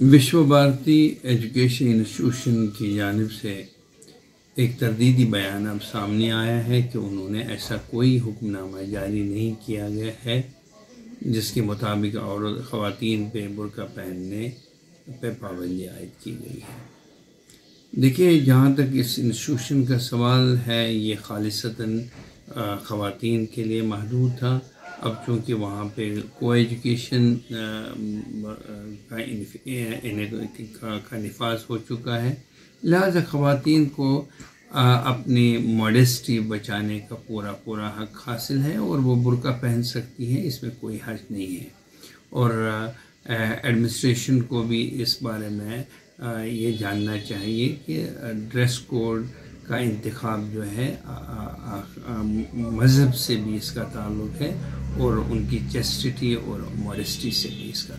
विश्व Bharti education institution की जानब से एक तरदीदी बयान अब सामने आया है कि उन्होंने ऐसा कोई हुक्मनामा जारी नहीं किया गया है, जिसके मुताबिक और ख़वान पे बुरका पहनने पे पाबंदी आयद की गई है। देखिए, जहाँ तक इस इंस्टीट्यूशन का सवाल है, ये खालिसता ख़वान के लिए महदूद था। अब चूँकि वहाँ पे को एजुकेशन का, नफाज हो चुका है लिहाजा ख़वान को अपनी मॉडेस्टी बचाने का पूरा पूरा हक हासिल है और वो बुरका पहन सकती हैं इसमें कोई हर्ज नहीं है। और एडमिनिस्ट्रेशन को भी इस बारे में ये जानना चाहिए कि ड्रेस कोड का इंतखब जो है मज़हब से भी इसका ताल्लुक़ है और उनकी चेस्टिटी और मॉरेस्टी से भी इसका